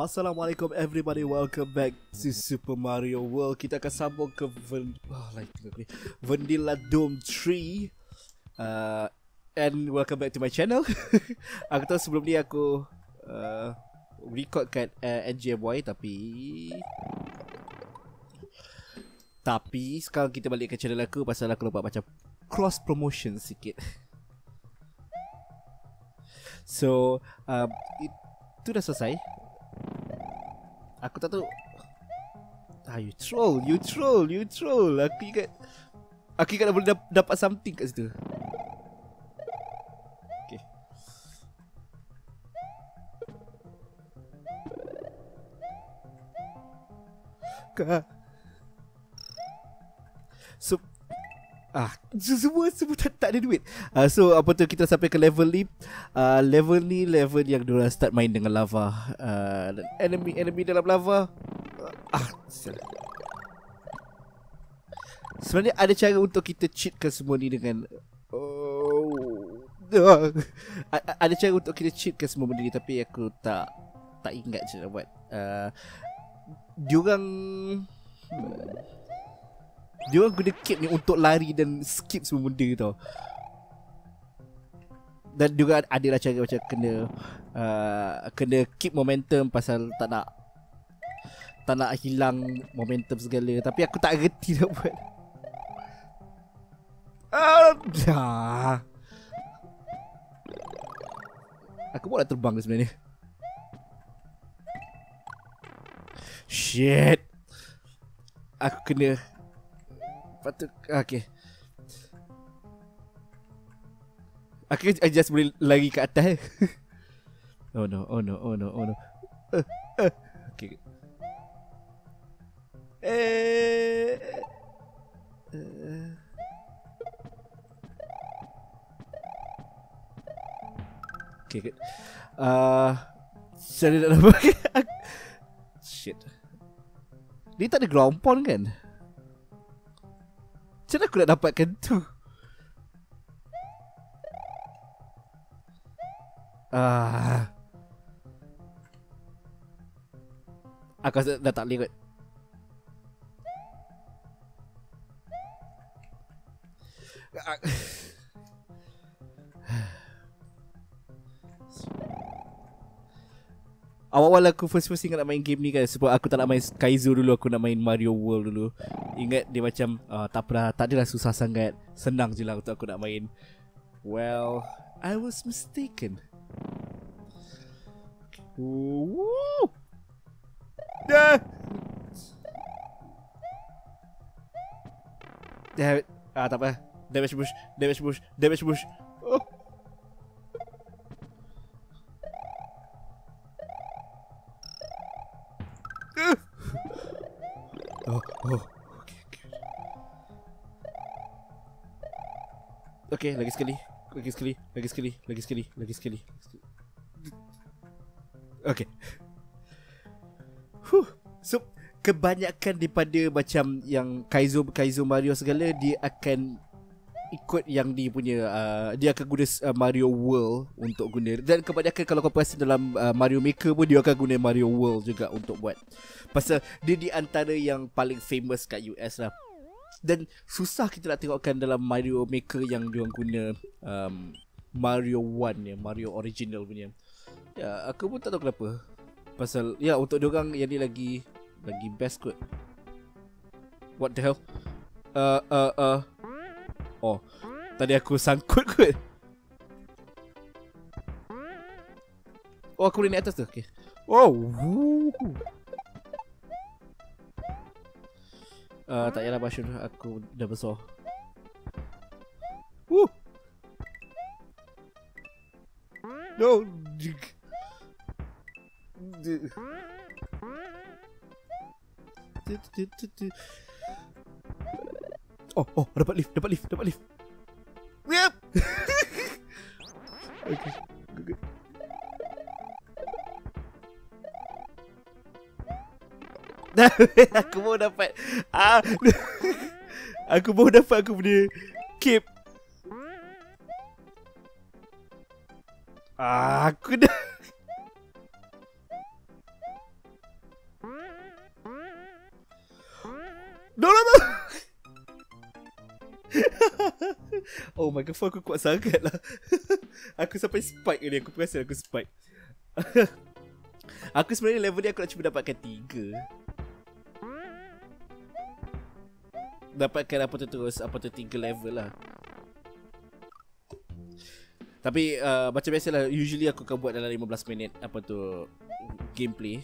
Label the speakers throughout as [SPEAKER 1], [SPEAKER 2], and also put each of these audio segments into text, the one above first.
[SPEAKER 1] Assalamualaikum everybody, welcome back to Super Mario World. Kita akan sambung ke Ven oh, like, Vanilla Dome 3 uh, And welcome back to my channel. Aku tahu sebelum ni aku uh, record kat uh, NGMY tapi Tapi sekarang kita balik ke channel aku pasal aku lupa macam cross promotion sikit. So, uh, itu dah selesai Aku tak tahu. Ah you troll You troll You troll. Aku ingat Aku ingat boleh dap- dapat something kat situ. Okay Kak. So Ah, semua semua tak, tak ada duit. Uh, so apa tu kita sampai ke level ni. Uh, level ni level yang dia start main dengan lava. Uh, enemy enemy dalam lava. Uh, ah. Sebenarnya ada cara untuk kita cheatkan semua ni dengan oh. ada cara untuk kita cheatkan semua benda ni tapi aku tak tak ingat je nak buat. Uh, diorang hmm, dia orang guna cape ni untuk lari dan skip semua benda tau. Dan juga ada lah cara macam kena uh, Kena keep momentum pasal tak nak Tak nak hilang momentum segala. Tapi aku tak reti nak buat. Ah, Aku pun nak terbang sebenarnya. Shit. Aku kena Patut Okay Aku okay, just boleh lari ke atas Oh no, oh no, oh no, oh no uh, uh. Okay Eh. Okay, good. Uh, saya nak nampak Shit Dia tak ada ground pound kan? Macam mana aku nak dapatkan tu? Ah. Aku rasa dah tak boleh kot. Ah. Awal-awal aku first-first ingat nak main game ni kan. Sebab aku tak nak main Kaizo dulu Aku nak main Mario World dulu. Ingat dia macam uh, Tak pernah Tak adalah susah sangat. Senang je lah untuk aku nak main. Well I was mistaken. Woo! Dah! Damn it Ah tak apa. Damage bush Damage bush Damage bush Oh. Okay, okay. Okay, lagi sekali. Lagi sekali. Lagi sekali. Lagi sekali. Lagi sekali. Okay. Huh. So, kebanyakan daripada macam yang Kaizo Kaizo Mario segala dia akan ikut yang dia punya uh, dia akan guna uh, Mario World untuk guna. Dan kebanyakan kalau kau perasan dalam uh, Mario Maker pun dia akan guna Mario World juga untuk buat. Pasal dia di antara yang paling famous kat US lah. Dan susah kita nak tengokkan dalam Mario Maker yang dia guna um, Mario 1 ya Mario original punya. Ya aku pun tak tahu kenapa. Pasal ya untuk dia orang yang ni lagi lagi best kot. What the hell? Uh uh uh Oh Tadi aku sangkut kot. Oh aku boleh naik atas tu? Okay. Oh uh, Tak payahlah Bashir Aku dah besar. Woo No Oh, oh, dapat lift, dapat lift, dapat lift. Yep. okay. Good, good. aku mau dapat ah aku mau dapat aku punya cape oh my god, aku kuat sangat lah. aku sampai spike ni, aku perasan aku spike. aku sebenarnya level ni aku nak cuba dapatkan tiga. Dapatkan apa tu terus, apa tu tiga level lah. Tapi uh, macam biasalah usually aku akan buat dalam 15 minit apa tu gameplay.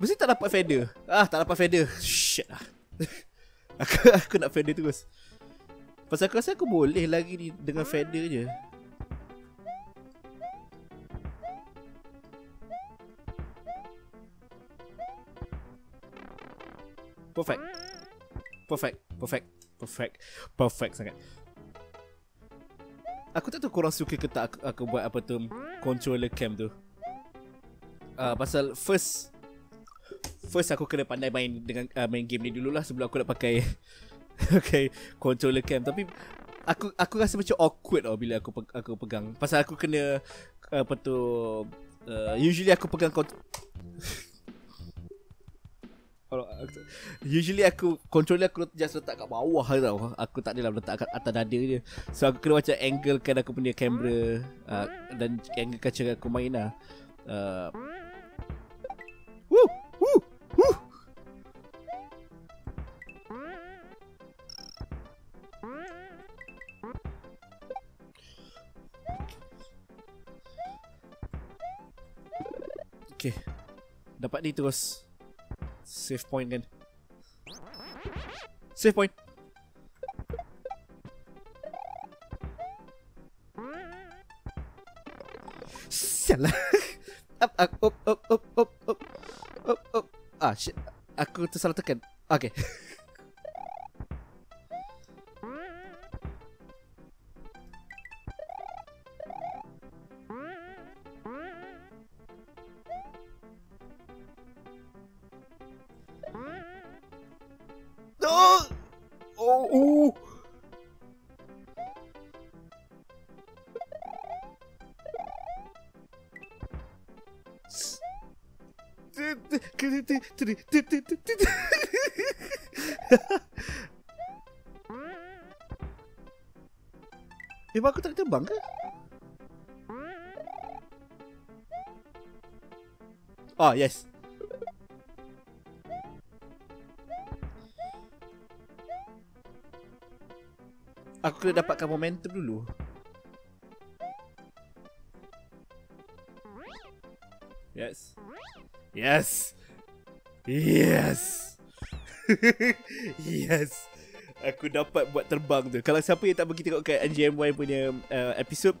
[SPEAKER 1] Mesti tak dapat feather. Ah, tak dapat feather. Shit lah. aku aku nak feather terus. Pasal aku rasa aku boleh lagi ni dengan feather je. Perfect. Perfect. Perfect. Perfect. Perfect sangat. Aku tak tahu korang suka ke tak aku, aku buat apa tu controller cam tu. Uh, pasal first first aku kena pandai main dengan uh, main game ni dululah sebelum aku nak pakai okay controller cam tapi aku aku rasa macam awkward tau bila aku aku pegang pasal aku kena apa tu uh, usually aku pegang Usually aku Controller aku just letak kat bawah tau Aku tak adalah letak kat atas dada je So aku kena macam angle kan aku punya kamera uh, Dan angle cara aku main lah uh! Woo! Okay Dapat ni terus. Save point kan? Save point. Sialah Up up up up up up up up up. Ah shit. Aku tersalah tekan. Okay Eh, aku tak terbang ke? Oh, yes. Aku kena dapatkan momentum dulu. Yes. Yes. yes. Aku dapat buat terbang tu. Kalau siapa yang tak pergi tengok kat NGMY punya uh, episode,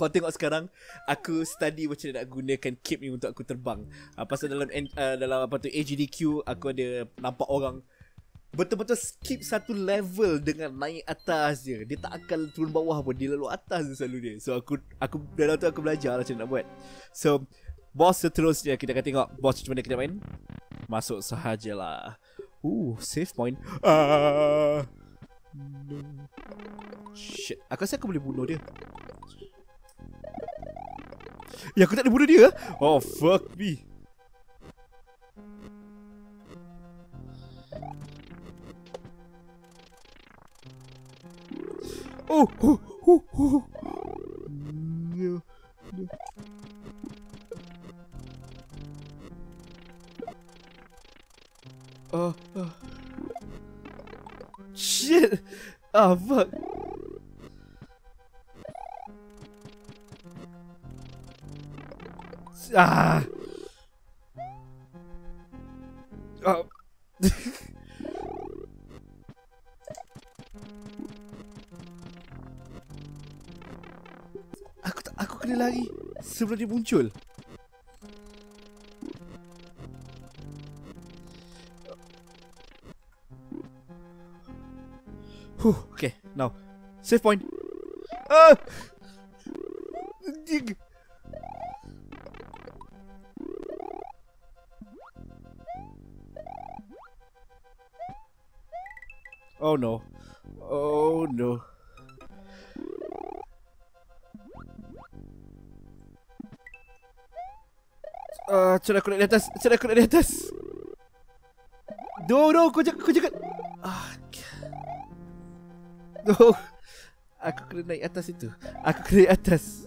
[SPEAKER 1] kau tengok sekarang aku study macam nak gunakan cape ni untuk aku terbang. Uh, pasal dalam uh, dalam apa tu AGDQ aku ada nampak orang betul-betul skip satu level dengan naik atas je. Dia tak akan turun bawah pun, dia lalu atas je selalu dia. So aku aku dalam tu aku belajar lah macam nak buat. So Boss seterusnya kita akan tengok Boss macam mana kita main. Masuk sahajalah. Uh, save point. Uh, no. Shit Aku rasa aku boleh bunuh dia. Ya aku tak boleh bunuh dia. Oh fuck me. Oh, oh, oh, oh. Oh, fuck. Ah! Oh. aku tak aku kena lari sebelum dia muncul. No. safe point. Ah! Oh no. Oh no. Ah, uh, cara aku nak di atas. Cara aku nak di atas. No, no, kau jangan. Kau jangan. Ah. No Aku kena naik atas itu. Aku kena naik atas.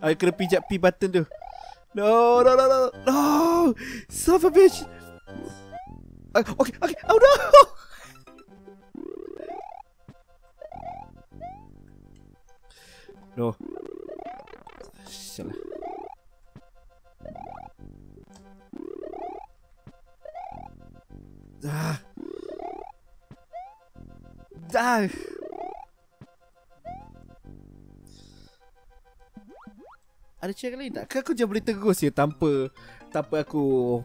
[SPEAKER 1] Aku kena pijak P button tu. No no no no No. Son of a bitch. Uh, Okay okay. Oh no. No. Salah Dah. Dah. Ada cara lain tak? Kan aku jangan boleh terus ya tanpa tanpa aku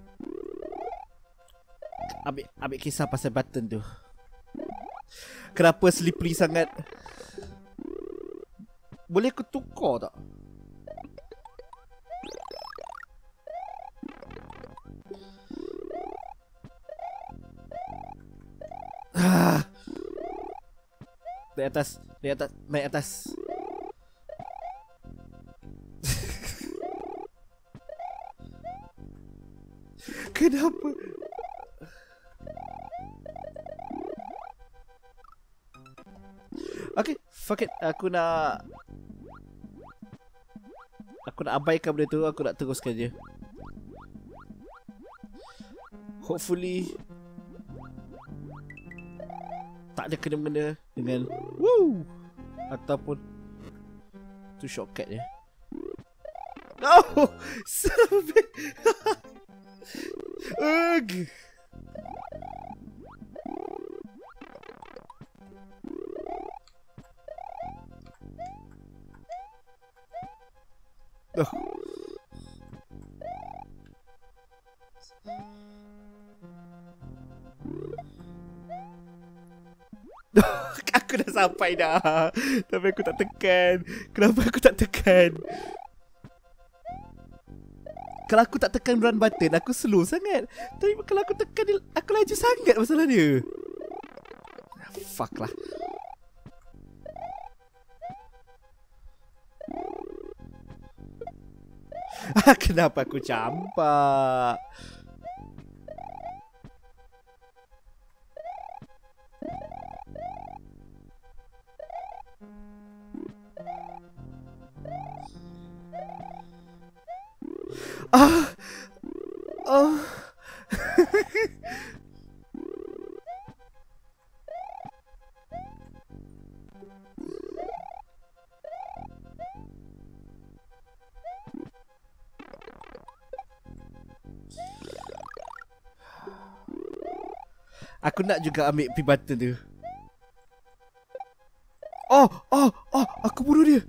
[SPEAKER 1] ambil ambil kisah pasal button tu. Kenapa slippery sangat? Boleh aku tukar tak? Naik atas, naik atas, naik atas. Kenapa? Okay, fuck it. Aku nak... Aku nak abaikan benda tu. Aku nak teruskan je. Hopefully... Tak ada kena-mena dengan... Woo! Ataupun... Tu shortcut je. No! A bitch! Ugh! Oh. Sampai dah. Tapi aku tak tekan. Kenapa aku tak tekan? Kalau aku tak tekan run button, aku slow sangat. Tapi kalau aku tekan, aku laju sangat masalah dia. Fuck lah. Kenapa aku campak? Ah! Oh! Aku nak juga ambil P button tu. Oh, oh, oh, aku bunuh dia.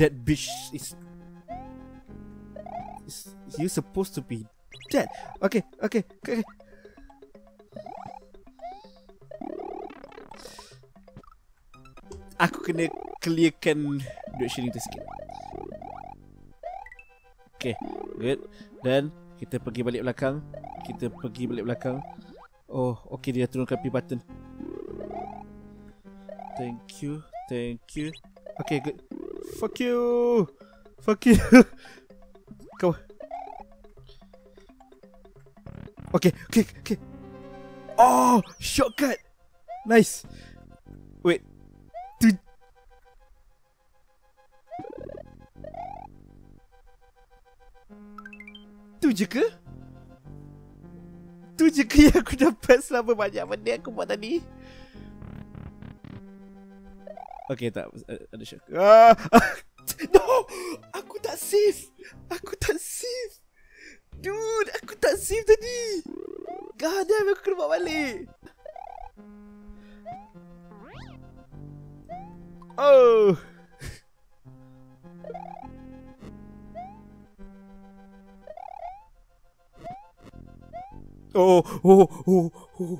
[SPEAKER 1] That bitch is is you supposed to be dead. Okay, okay, okay. Aku kena clearkan direction itu sikit. Okay, good. Dan kita pergi balik belakang. Kita pergi balik belakang. Oh, okay dia turunkan P button. Thank you, thank you. Okay, good. Fuck you. Fuck you. Kau. Okay, okay, okay. Oh, shortcut. Nice. Wait. Tu Tu je ke? Tu je ke yang aku dapat selama banyak benda aku buat tadi? Okay, tak. Ada syak. Ah! no! Aku tak save! Aku tak save! Dude, aku tak save tadi! God damn, aku kena buat balik! Oh! Oh, oh, oh, oh.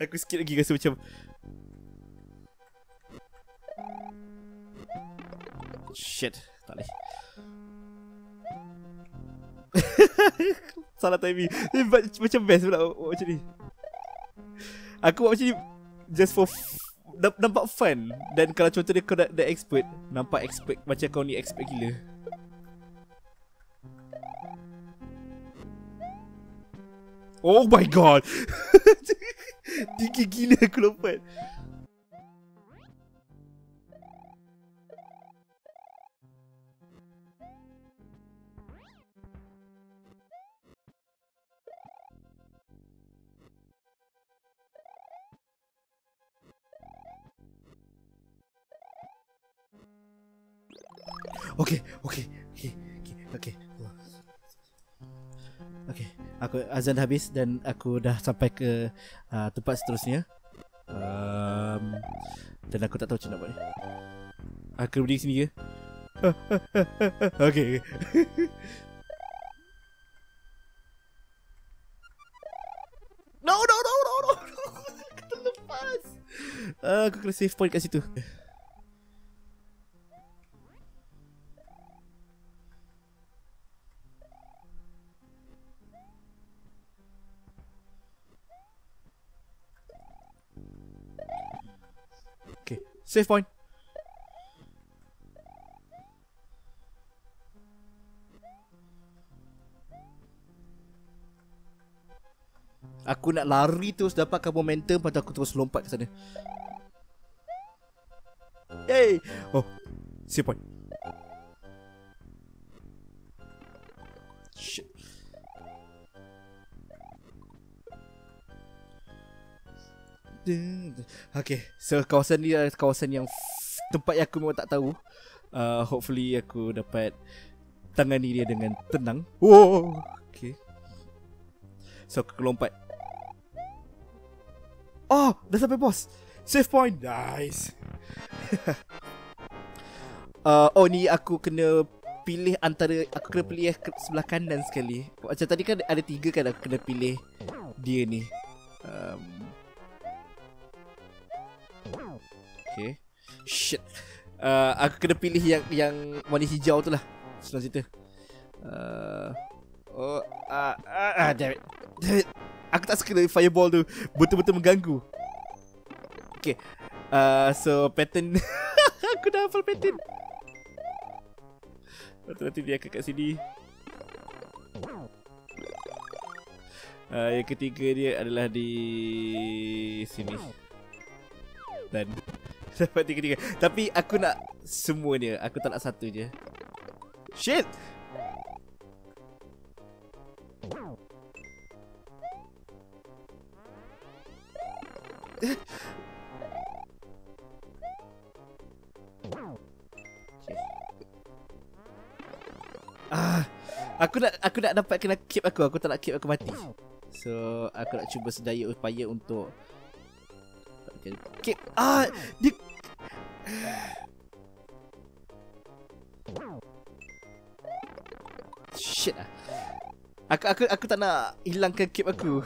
[SPEAKER 1] aku sikit lagi rasa macam Shit, tak boleh. Salah timing. Ni macam best pula macam ni. Aku buat macam ni just for nampak fun dan kalau contoh dia kau dah, dah expert nampak expert macam kau ni expert gila Oh my god Tinggi gila aku lompat Okay, okay, okay, okay, okay. Okay, aku azan habis dan aku dah sampai ke uh, tempat seterusnya. Um, dan aku tak tahu macam nak buat ni. Aku berdiri sini ke? okay. no, no, no, no, no. Aku terlepas. Uh, aku kena save point kat situ. Save point. Aku nak lari terus dapatkan momentum Lepas aku terus lompat ke sana. Yay! Oh Save point Okay So kawasan ni adalah kawasan yang Tempat yang aku memang tak tahu. Uh, Hopefully aku dapat Tangani dia dengan tenang. Whoa Okay. So aku lompat. Oh Dah sampai bos. Save point. Nice. Uh, Oh ni aku kena Pilih antara Aku kena pilih sebelah kanan sekali. Macam tadi kan ada tiga kan Aku kena pilih Dia ni. Um, Shit. Uh, Aku kena pilih yang Yang warna hijau tu lah. Senang cerita. Uh, Oh Ah uh, uh, Damn it. Damn it. Aku tak suka fireball tu. Betul-betul mengganggu. Okay. Uh, So pattern. Aku dah hafal pattern. Nanti dia akan kat sini. Uh, Yang ketiga dia adalah di Sini. Dan Dapat tiga-tiga. Tapi aku nak semua dia Aku tak nak satu je. Shit! Ah, aku nak aku nak dapat kena keep aku. Aku tak nak keep aku mati. So, aku nak cuba sedaya upaya untuk keep. Ah dia Shit lah Aku aku aku tak nak hilangkan keep aku.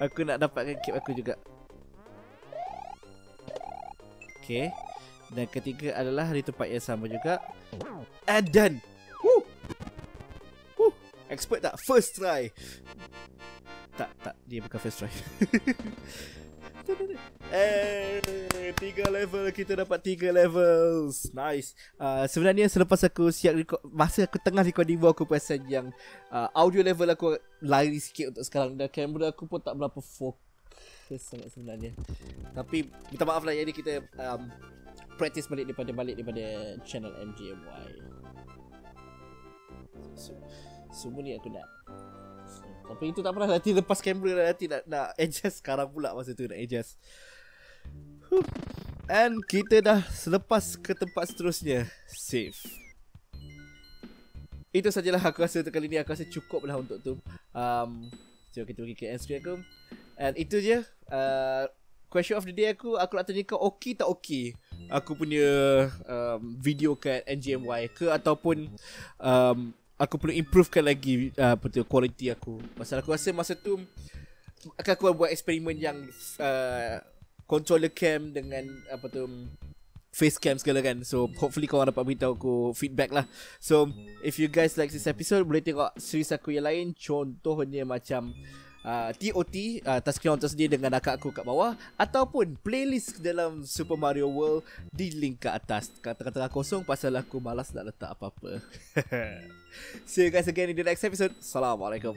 [SPEAKER 1] Aku nak dapatkan keep aku juga. Okay. Dan ketiga adalah di tempat yang sama juga. And done. Woo. Woo. Expert tak? First try. Tak, tak. Dia bukan first try. Eh, tiga level kita dapat tiga levels. Nice. Uh, sebenarnya selepas aku siap record, masa aku tengah record demo aku perasan yang uh, audio level aku lari sikit untuk sekarang dan kamera aku pun tak berapa fokus sangat sebenarnya. Tapi minta maaf lah jadi kita um, practice balik daripada balik daripada channel MGMY. So, semua ni aku nak tapi itu tak pernah nanti lepas kamera nanti nak, nak adjust sekarang pula masa tu nak adjust. And kita dah selepas ke tempat seterusnya. Save. Itu sajalah aku rasa untuk kali ni aku rasa cukup lah untuk tu. Um, so kita pergi ke end screen aku. And itu je. Uh, question of the day aku aku nak tanya kau okey tak okey aku punya um, video kat NGMY ke ataupun um, aku perlu improvekan lagi uh, betul quality aku. Masalah aku rasa masa tu akan aku buat eksperimen yang uh, controller cam dengan apa tu face cam segala kan. So hopefully kau dapat beritahu aku feedback lah. So if you guys like this episode boleh tengok series aku yang lain contohnya macam uh, TOT uh, Touchscreen tersedia dengan akak aku kat bawah Ataupun playlist dalam Super Mario World Di link kat atas Kata-kata kosong pasal aku malas nak letak apa-apa See you guys again in the next episode Assalamualaikum